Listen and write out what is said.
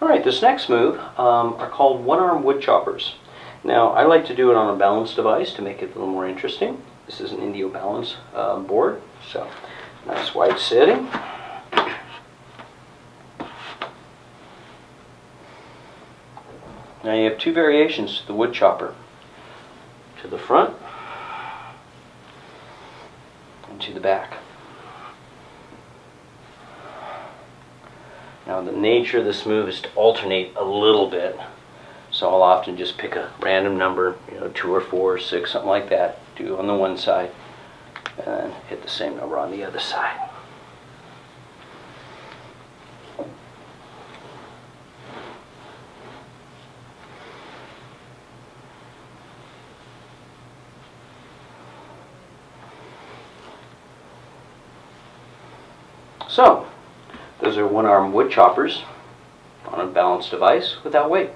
Alright, this next move um, are called one-arm wood choppers. Now, I like to do it on a balance device to make it a little more interesting. This is an Indo balance uh, board, so nice wide setting. Now you have two variations to the wood chopper. To the front and to the back. Now the nature of this move is to alternate a little bit. So I'll often just pick a random number, you know, two or four or six, something like that, do on the one side, and then hit the same number on the other side. So, those are one-arm wood choppers on a balanced device without weight.